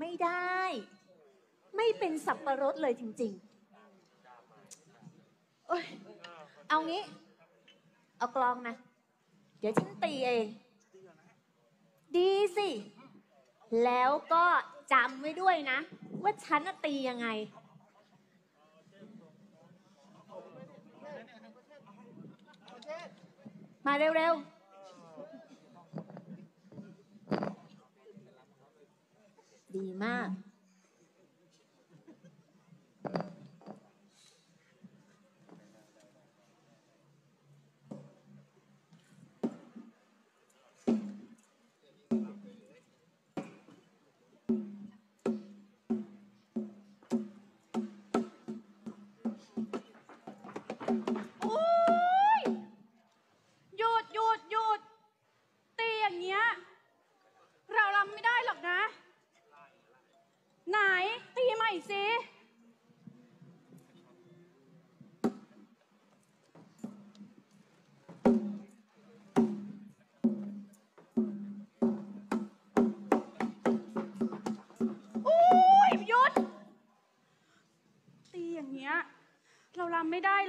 ไม่ได้ ไม่เป็นสับประรดเลยจริงๆเอางี้ เอากลองนะเดี๋ยวฉันตีเอง ดีสิ แล้วก็จำไว้ด้วยนะ ว่าฉันตียังไง มาเร็วๆ ดีมาก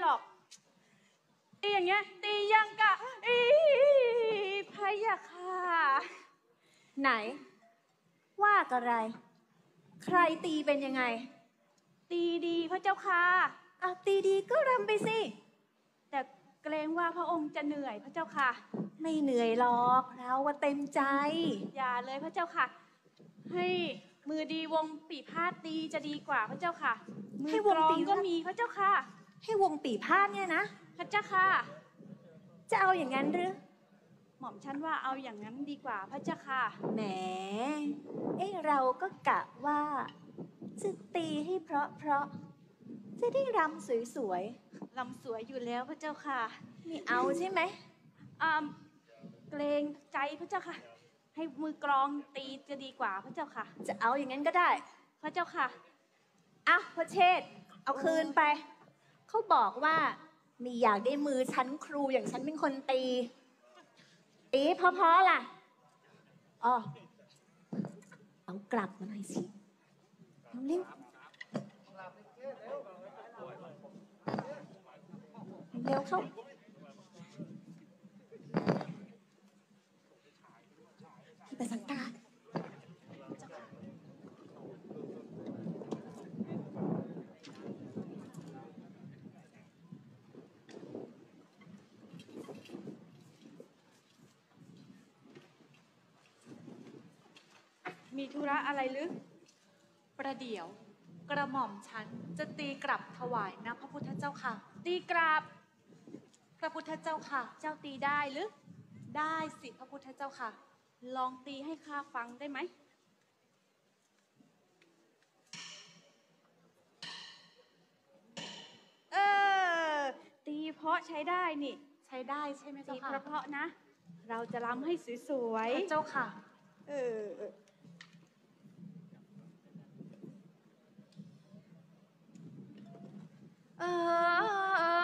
หรอก ตีอย่างเงี้ย ตียังกะอีพะยะค่ะไหน ว่าอะไร ใครตีเป็นยังไง ตีดีพระเจ้าค่ะอะตีดีก็รำไปสิ แต่เกรงว่าพระองค์จะเหนื่อยพระเจ้าค่ะ ไม่เหนื่อยหรอกเราว่าเต็มใจ อย่าเลยพระเจ้าค่ะ ให้มือดีวงปีพาดตีจะดีกว่าพระเจ้าค่ะ มืให้อวกงลองตีก็มีพระเจ้าค่ะ ให้วงปีพาดเนี่ยนะพระเจ้าค่ะ จะเอาอย่างนั้นหรือ หม่อมฉันว่าเอาอย่างนั้นดีกว่าพระเจ้าค่ะ แหม เอ้เราก็กะว่า จะตีให้เพราะเพราะๆจะได้รำสวยลำสวยอยู่แล้วพระเจ้าค่ะๆไม่เอาใช่ไหม อ่าเกรงใจพระเจ้าค่ะ ให้มือกลองตีจะดีกว่าพระเจ้าค่ะ จะเอาอย่างนั้นก็ได้ พระเจ้าค่ะ อะพระเชษฐ์เอาคืนไป เขาบอกว่ามีอยากได้มือชั้นครูอย่างฉันเป็นคนตี ตีเพราะๆล่ะอ๋อเอากลับมาหน่อยสิเร็วเร็วเข้าที่ไปสังตา มีธุระอะไรหรือ ประเดี๋ยว กระหม่อมฉันจะตีกลับถวายนะพระพุทธเจ้าค่ะ ตีกราบ พระพุทธเจ้าค่ะ เจ้าตีได้หรือ ได้สิพระพุทธเจ้าค่ะ ลองตีให้ข้าฟังได้ไหมเออ ตีเพราะใช้ได้นี่ ใช้ได้ใช่ไหมตีเจ้าค่ะเพราะๆนะ เราจะรำให้สวยพระเจ้าค่ะๆเออ เ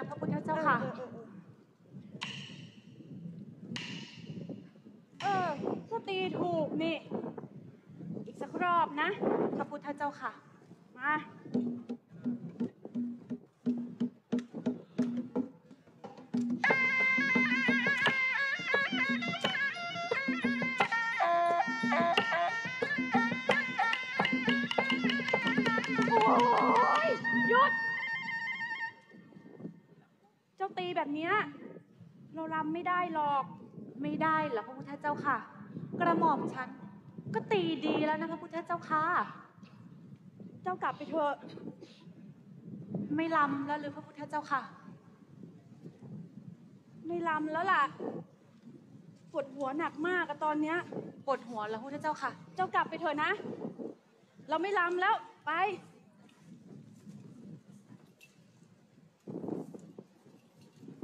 นะพระพุทธเจ้าค่ะ เออเออเออเออก็ตีถูกนี่ อีกสักรอบนะ พระพุทธเจ้าค่ะ มาโอ้ย ตีแบบนี้ เรารำไม่ได้หรอก ไม่ได้เหรอพระพุทธเจ้าค่ะ กระหม่อมฉัน ก็ตีดีแล้วนะพระพุทธเจ้าค่ะ เจ้ากลับไปเถอะ ไม่ลำแล้วหรือพระพุทธเจ้าค่ะ ไม่รำแล้วล่ะ ปวดหัวหนักมากอะตอนเนี้ย ปวดหัวแล้วพระพุทธเจ้าค่ะ เจ้ากลับไปเถอะนะ เราไม่รำแล้ว ไป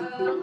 ơi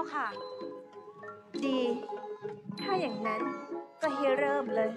จ้าค่ะ ดี ถ้าอย่างนั้นก็ให้เริ่มเลย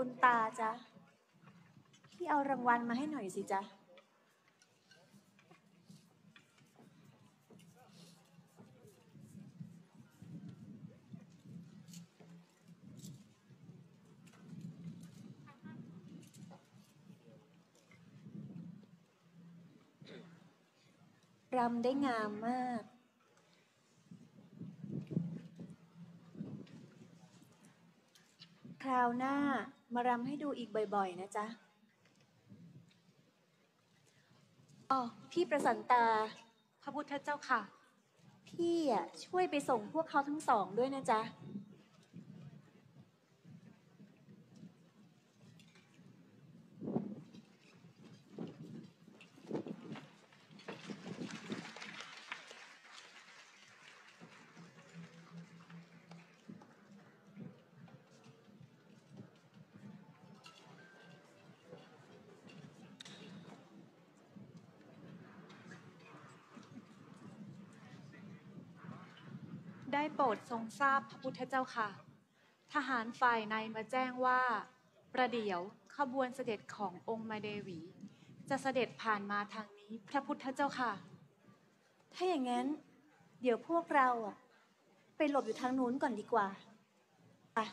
พี่ปูนตาจ๊ะ พี่เอารางวัลมาให้หน่อยสิจ๊ะ รำได้งามมาก คราวหน้ามา รำให้ดูอีกบ่อยๆ นะจ๊ะอ๋อพี่ประสันตา พระพุทธเจ้าค่ะ พี่อะช่วยไปส่งพวกเขาทั้งสองด้วยนะจ๊ะ ปรดทรงทราบพระพุทธเจ้าค่ะ ทหารฝ่ายในมาแจ้งว่า ประเดี๋ยวขบวนเสด็จขององค์มาเดวี จะเสด็จผ่านมาทางนี้พระพุทธเจ้าค่ะ ถ้าอย่างนั้น เดี๋ยวพวกเราอะไปหลบอยู่ทางนู้นก่อนดีกว่าอะ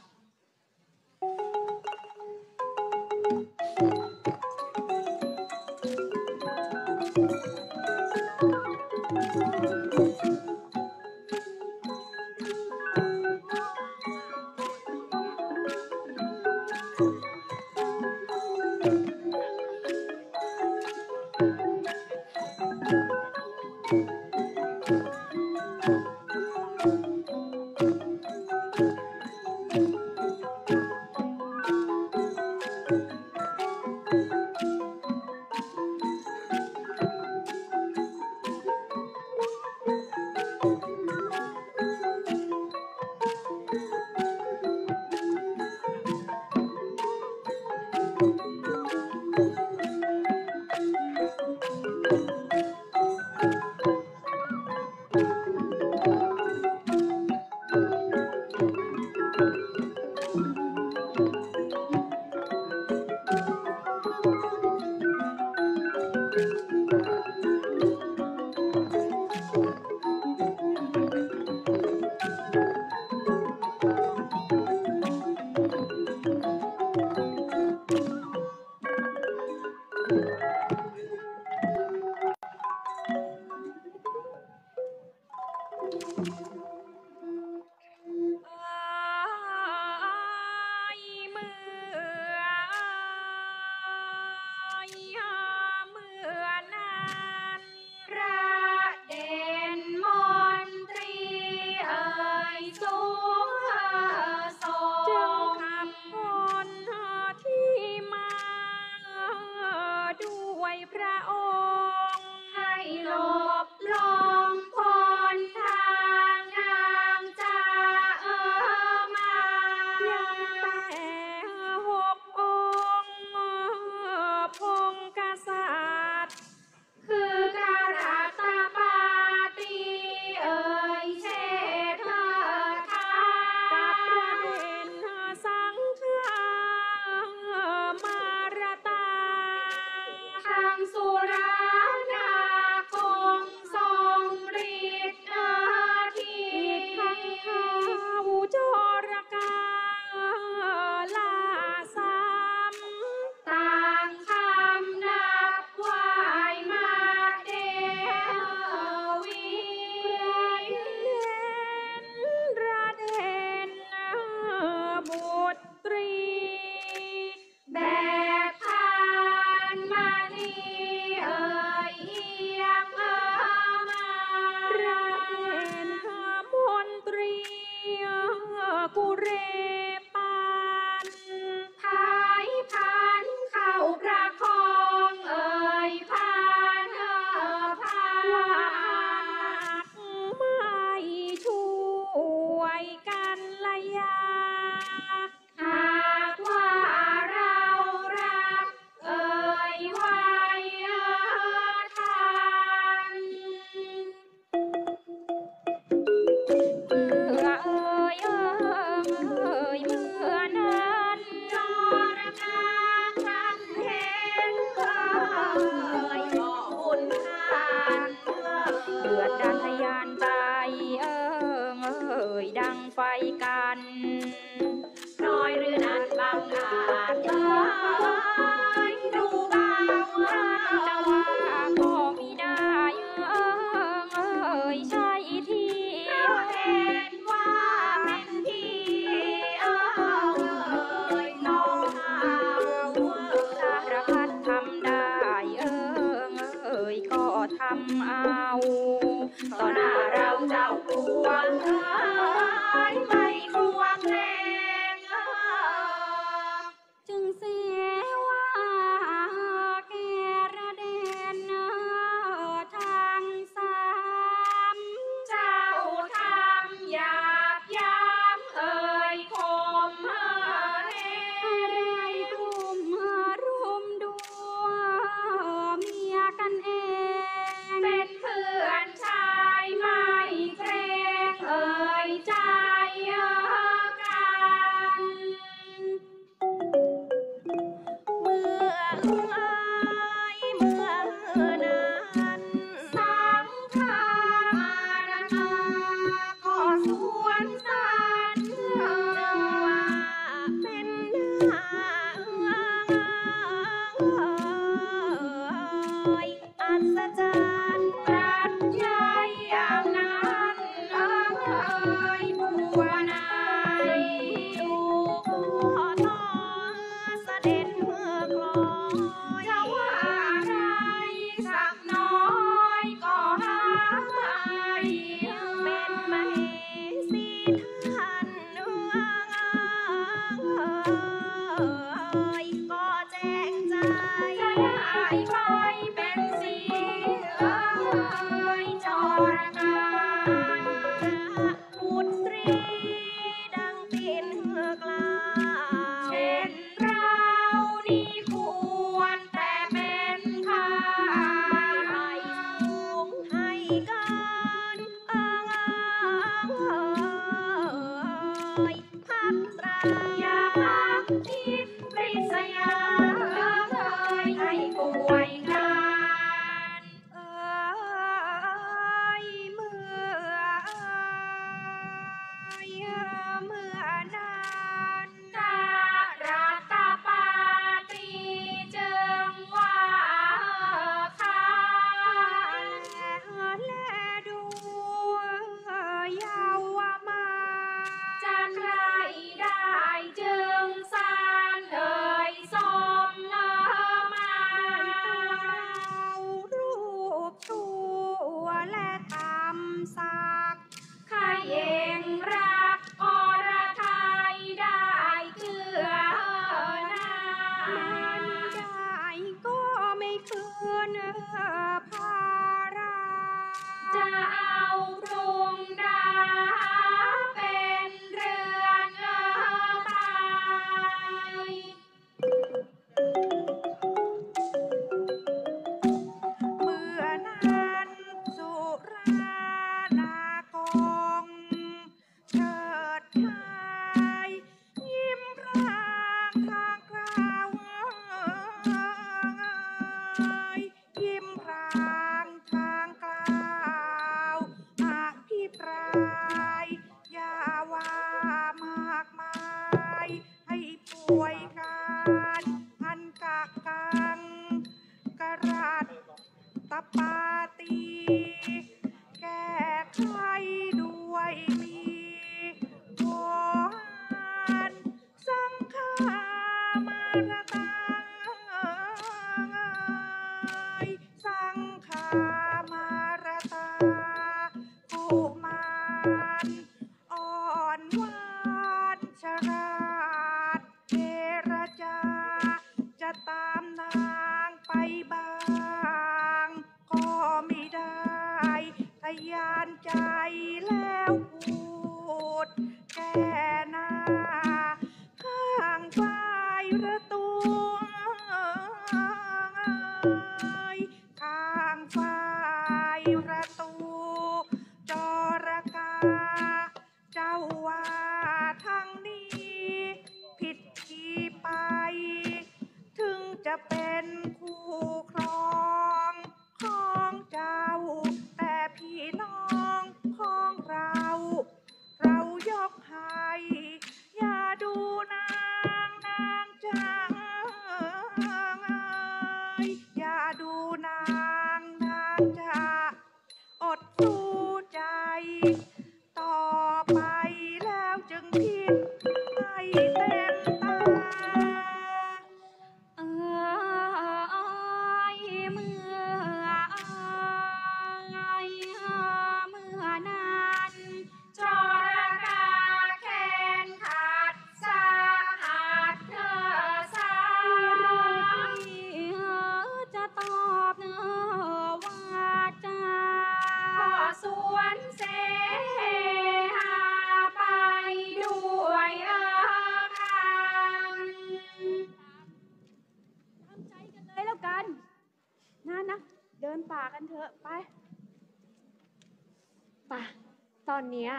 อนนี้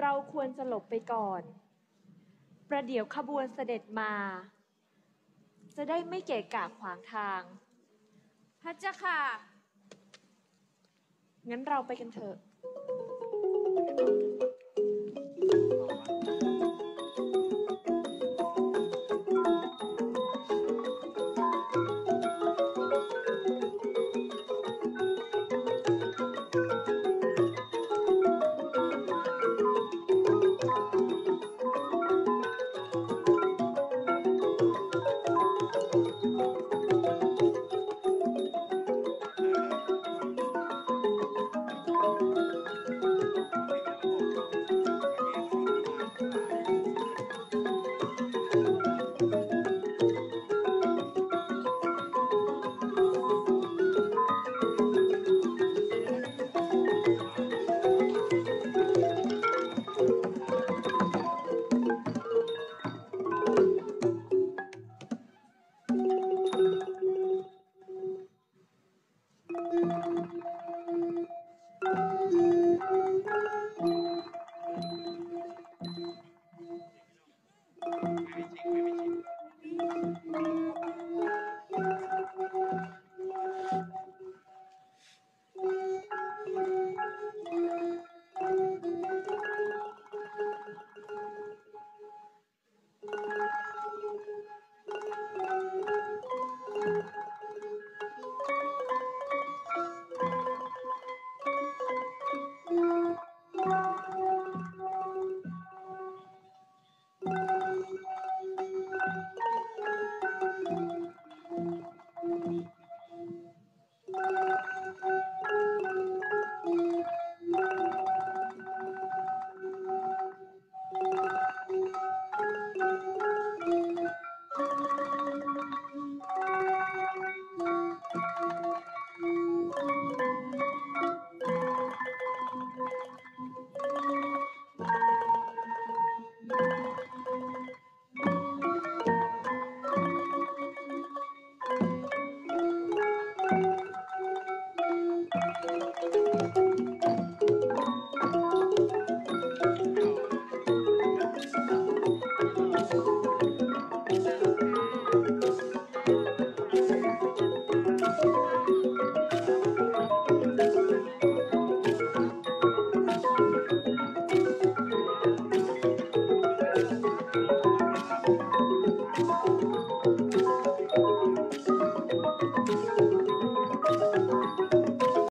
เราควรจะหลบไปก่อน ประเดี๋ยวขบวนเสด็จมา จะได้ไม่เกะกะขวางทาง พระเจ้าค่ะ งั้นเราไปกันเถอะ